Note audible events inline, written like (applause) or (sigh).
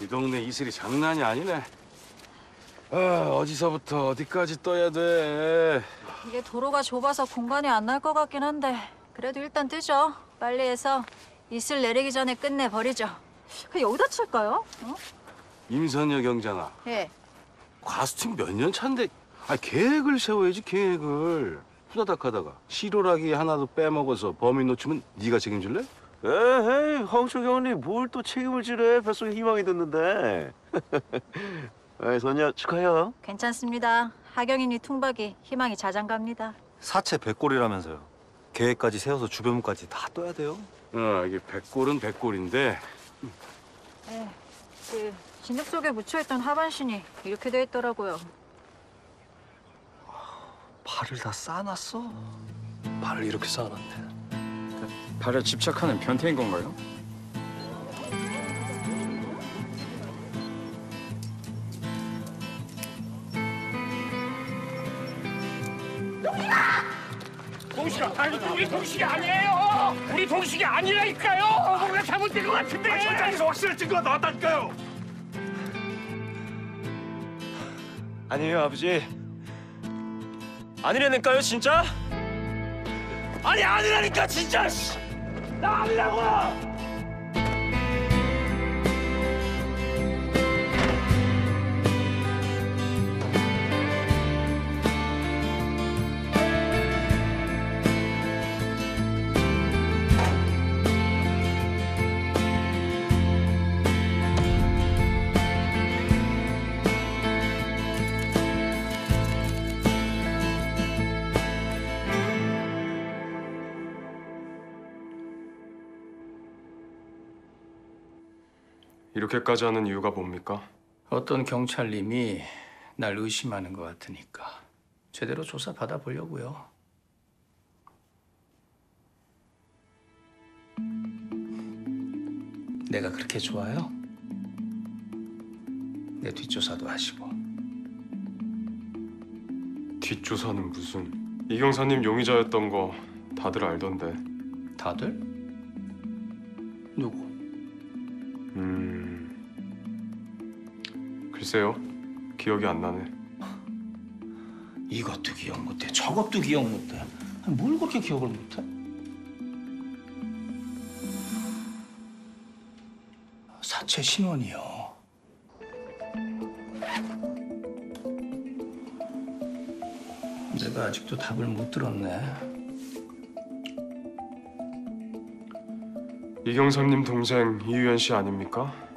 이 동네 이슬이 장난이 아니네. 아, 어디서부터 어디까지 떠야 돼? 이게 도로가 좁아서 공간이 안 날 것 같긴 한데 그래도 일단 뜨죠. 빨리 해서 이슬 내리기 전에 끝내버리죠. 그 여기다 칠까요? 어? 임선여 경장아, 예. 과수팀 몇 년 차인데 아, 계획을 세워야지 계획을. 후다닥 하다가 시로라기 하나도 빼먹어서 범인 놓치면 네가 책임질래? 에헤이 황초 경님 뭘 또 책임을 지래 뱃속에 희망이 든는데 (laughs) 에이 선녀 축하해요 괜찮습니다. 하경이니 퉁박이 희망이 자장갑니다. 사채 백골이라면서요. 계획까지 세워서 주변문까지 다 떠야 돼요. 어, 이게 백골은 백골인데 예. 그 진흙 속에 묻혀있던 하반신이 이렇게 돼 있더라고요. 발을 다 쌓아놨어. 발을 이렇게 쌓아놨대. 발에 집착하는 변태인 건가요? 동식아, 아니 우리 동식이 아니에요. 우리 동식이 아니라니까요. 뭔가 잘못된 것 같은데. 아, 현장에서 확실한 증거가 나왔다니까요. 아니에요 아버지 아니라니까요 진짜? 아니 아니라니까 진짜 씨. 나 아니라고 이렇게까지 하는 이유가 뭡니까? 어떤 경찰님이 날 의심하는 것 같으니까 제대로 조사 받아보려고요. 내가 그렇게 좋아요? 내 뒷조사도 하시고 뒷조사는 무슨 이경사님 용의자였던 거 다들 알던데 다들? 글쎄요? 기억이 안 나네. 이것도 기억 못해. 저것도 기억 못해. 아니, 뭘 그렇게 기억을 못해? 사채 신원이요. 내가 아직도 답을 못 들었네. 이경사님 동생 이유연 씨 아닙니까?